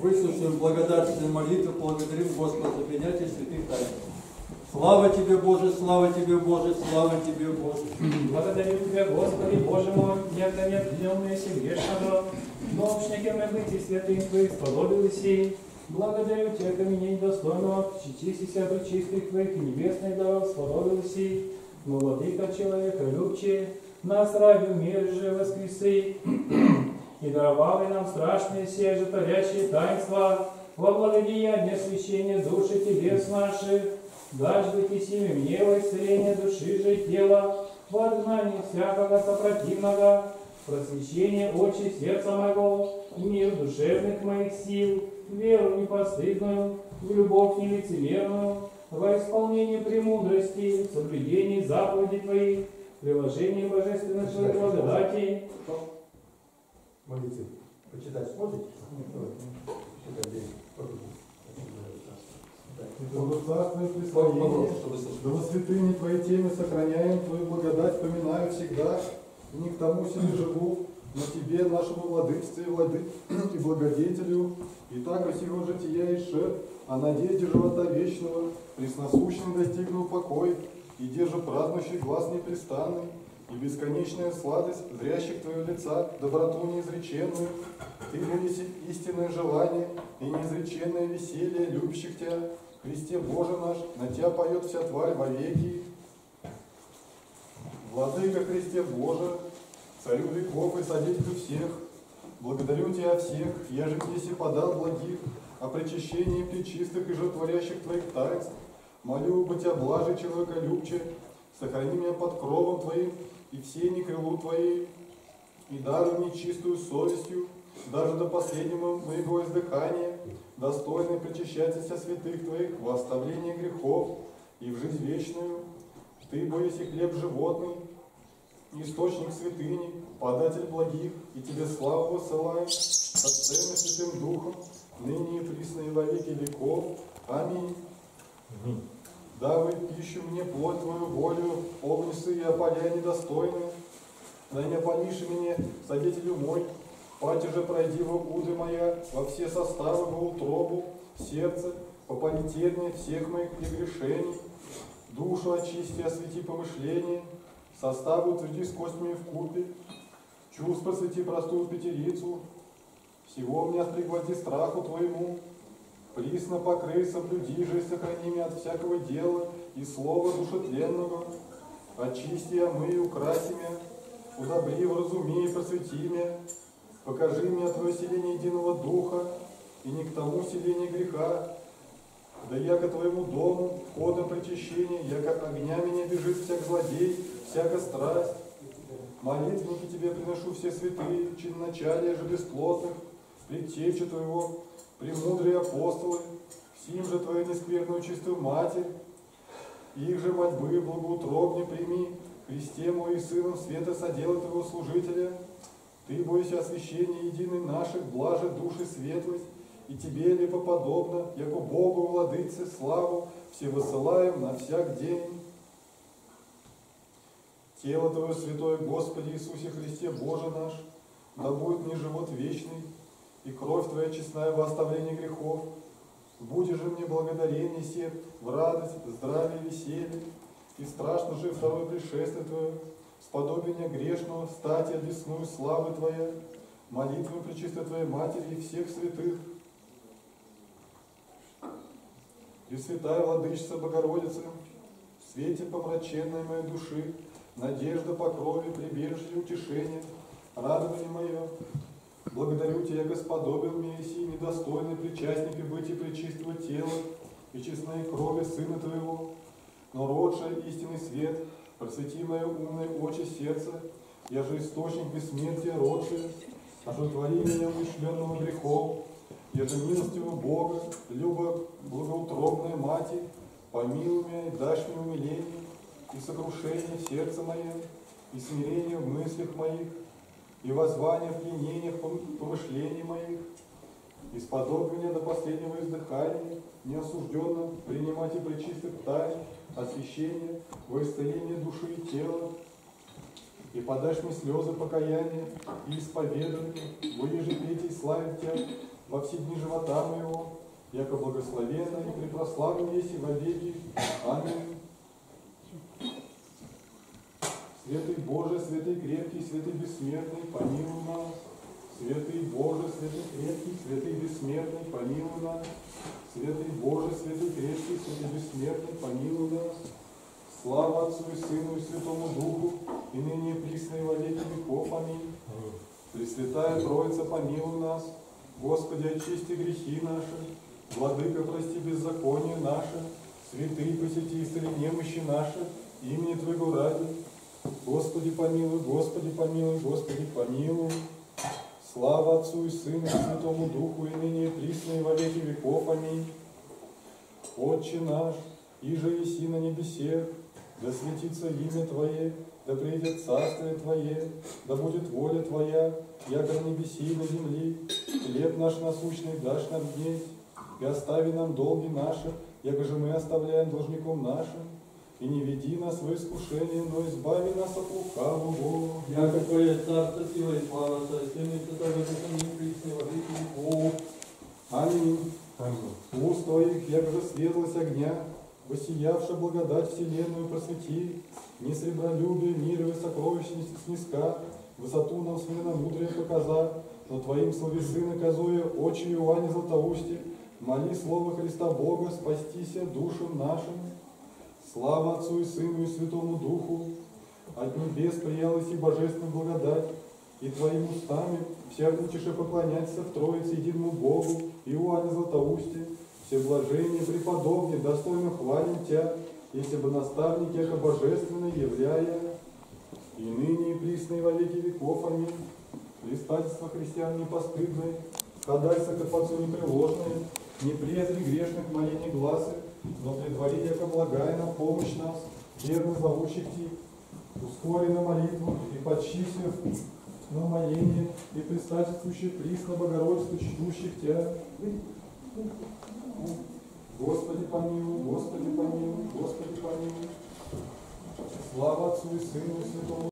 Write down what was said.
выслушаем благодарственную молитву, благодарим Господа за принятие святых тайн. Слава Тебе, Боже, слава Тебе, Боже, слава Тебе, Боже. Благодарю Тебя, Господи, Боже мой, днем неси грешного, но общниками быть и святым Твоих сподобились и. Благодарю Тебя, ко меня недостойного, чистися бы чистых Твоих и небесных даров сподобились и. Но, Владыка человека любче, нас ради мир же воскресы, и даровал и нам страшные все же творящие таинства, во благодеяние священия души Тебес наших, и сими мне во исцеление души же и тела, в отгнании всякого сопротивного, просвещение очи сердца моего, мир душевных моих сил, веру непостыдную, в любовь нелицемерную, во исполнение премудрости, соблюдение заповедей Твоих, приложение божественных благодати. Молитвы. Почитать сможете? Благословенное присловение, да во святыне Твоей темы сохраняем Твою благодать, поминаю всегда, и не к тому себе живу, но Тебе, нашему владычестве и, влады... и благодетелю, и так всего жития и шер, а надежде живота вечного, пресносущим достигну покой, и держа празднующий глаз непрестанный, и бесконечная сладость зрящих Твоего лица, доброту неизреченную, Ты будешь истинное желание и неизреченное веселье любящих Тебя, Христе Боже наш, на Тебя поет вся тварь вовеки. Владыка Христе Боже, Царю веков и Содетелю всех, благодарю Тебя всех, я же здесь и подал благих, о причащении причистых и животворящих Твоих таинств, молю бы Тебя, блажи человеколюбче, сохрани меня под кровом Твоим и все не крылу Твоей, и даруй мне чистую совестью, даже до последнего моего издыхания, достойный причащаться святых Твоих во оставление грехов и в жизнь вечную. Ты, боись и хлеб животный, источник святыни, податель благих, и Тебе славу высылаем, Отцем и Святым Духом, ныне и присно и во веки веков. Аминь. Давай пищу мне плоть Твою волю, огнесы и опаля недостойные, да не опалишь меня, содетелю мой, Пати же пройди во уды моя, во все составы, во утробу, сердце, попали терния всех моих прегрешений, душу очисти, освети помышление, составы утверди с костями в купе, чувств просвети простую пятерицу, всего меня пригвозди страху твоему, присно покрый, соблюди же и сохрани меня от всякого дела и слова душетленного, очисти, омы, украси меня, удобри, вразуми просвети меня, Покажи мне Твое селение единого Духа, и не к тому селению греха, да яко Твоему дому, входом причащения, яко огня меня бежит всяк злодей, всяка страсть. Молитвенники Тебе приношу все святые, чиноначалия же бесплотных, предтечи Твоего, премудрые апостолы, сим же Твою нескверную чистую Матерь, их же мольбы благоутробне прими, Христе мой и Сыном света содела Твоего служителя, ты бойся освящения единой наших, блажи души светлость, и Тебе либо подобно, яко Богу владыце славу все высылаем на всяк день. Тело Твое святое, Господи Иисусе Христе, Боже наш, да будет мне живот вечный, и кровь Твоя честная во оставлении грехов. Будь же мне благодарение се в радость, здравие, веселье, и страшно же второе пришествие Твое, сподобие грешного, стать одесную славы Твоя, молитвы Пречистой Твоей Матери и всех святых. Пресвятая Владычица Богородица, в свете помраченной моей души, надежда по крови, прибежище и утешение, радование мое, благодарю Тебя, Господобил мне сии недостойный причастник и быть и причистого тела и честной крови Сына Твоего, но родшая истинный свет, просвети мое умное очи сердце, я же источник бессмертия родший, оживотвори меня умышленного грехов, я же милостивого Бога, люба благоутробная Матерь, помилуй меня и дашь мне умиление и сокрушение в сердце моем, и смирение в мыслях моих, и воззвание в пленениях помышлений моих, и сподобь меня до последнего издыхания, неосужденно принимать и причистых тайн, освящение, во исцеление души и тела, и подашь мне слезы покаяния и исповедания, во еже петь и славить Тебя, во все дни живота моего, яко благословенно и препрославлен есть и во веки. Аминь. Святый Боже, святый крепкий, святый бессмертный, помилуй нас. Святый Боже, святый крепкий, святый бессмертный, помилуй нас. Святый Боже, святый крепкий, святый бессмертный, помилуй нас. Слава Отцу и Сыну и Святому Духу, и ныне и присно и во веки веков. Аминь. Пресвятая Троица, помилуй нас. Господи, очисти грехи наши. Владыка, прости беззаконие наше. Святые, посети исцели немощи наши. Имени Твоего ради. Господи, помилуй, Господи, помилуй, Господи, помилуй. Слава Отцу и Сыну и Святому Духу, и ныне и во веки веков. Аминь. Отче наш, иже еси на небесе, да светится имя Твое, да придет царствие Твое, да будет воля Твоя, яко на небеси и на земли. Хлеб наш насущный дашь нам днесь, и остави нам долги наши, яко же мы оставляем должником нашим. И не веди нас в искушение, но избави нас от лукавого. Яко Твое царство, сила и слава, Сына и Святого Духа, и во веки веков. Аминь. Аминь. Уст твоих, як же светлость огня, воссиявши благодать вселенную просвети, не сребролюбие, мир и сокровищниц снизка, высоту нам смирно мудрее показа, но твоим славе сына казуя, очи Иоанне Златоусти, моли слово Христа Бога, спастися душам нашим. Слава Отцу и Сыну и Святому Духу, от небес приялась и божественная благодать, и твоим устами вся учише поклоняться в Троице единому Богу, Иоанне Златоусте, все блажения преподобные, достойно хвалим Тя, если бы наставники это божественное являя, и ныне и присно и во веки веков. Аминь. Листательство христиан непостыдное, ходайся к Отцу непреложное, не презри грешных молений глазы, но предвари, яко благая на помощь нас, верно зовущих Ти, ускори на молитву и подчися на моление и предстательствующих присно Богородицу, чтущих Тя. Господи помилуй, Господи помилуй, Господи помилуй. Слава Отцу и Сыну и Святому